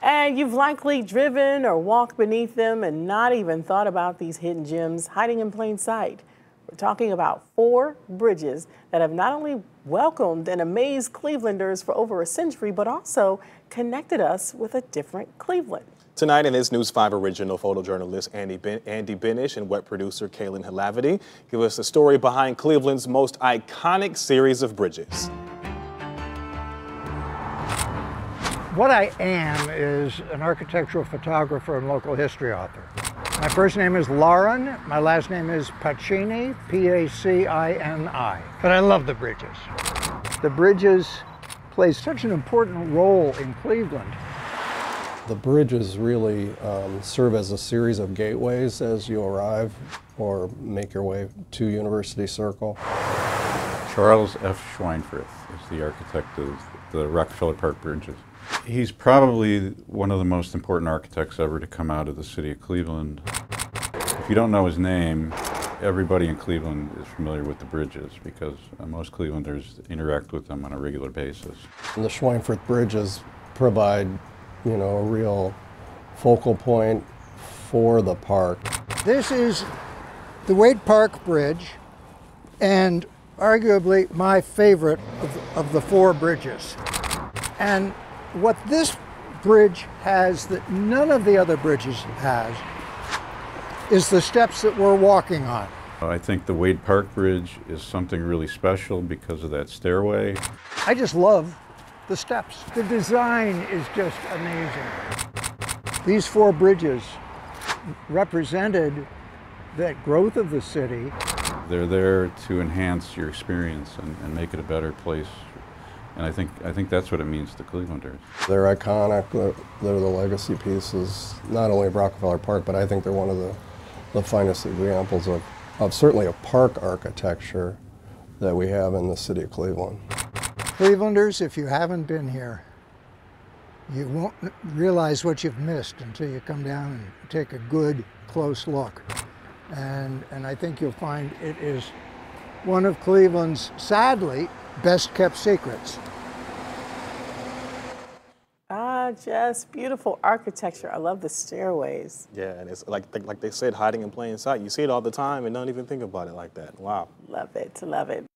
And you've likely driven or walked beneath them and not even thought about these hidden gems hiding in plain sight. We're talking about four bridges that have not only welcomed and amazed Clevelanders for over a century, but also connected us with a different Cleveland. Tonight in this News 5 original, photojournalist Andy, ben- Andy Benish and web producer Kaylin Halavity give us the story behind Cleveland's most iconic series of bridges. What I am is an architectural photographer and local history author. My first name is Lauren. My last name is Pacini, P-A-C-I-N-I. But I love the bridges. The bridges play such an important role in Cleveland. The bridges really um, serve as a series of gateways as you arrive or make your way to University Circle. Charles F. Schweinfurth is the architect of the Rockefeller Park bridges. He's probably one of the most important architects ever to come out of the city of Cleveland. If you don't know his name, everybody in Cleveland is familiar with the bridges because most Clevelanders interact with them on a regular basis. And the Schweinfurth bridges provide, you know, a real focal point for the park. This is the Wade Park Bridge and arguably my favorite of, of the four bridges. And what this bridge has that none of the other bridges has is the steps that we're walking on. I think the Wade Park Bridge is something really special because of that stairway. I just love the steps. The design is just amazing. These four bridges represented that growth of the city. They're there to enhance your experience and, and make it a better place. And I think, I think that's what it means to Clevelanders. They're iconic, they're, they're the legacy pieces, not only of Rockefeller Park, but I think they're one of the, the finest examples of, of certainly a park architecture that we have in the city of Cleveland. Clevelanders, if you haven't been here, you won't realize what you've missed until you come down and take a good, close look. And, and I think you'll find it is one of Cleveland's, sadly, best kept secrets. Just beautiful architecture. I love the stairways. Yeah, and it's like, like they said, hiding in plain sight. You see it all the time and don't even think about it like that. Wow. Love it, love it.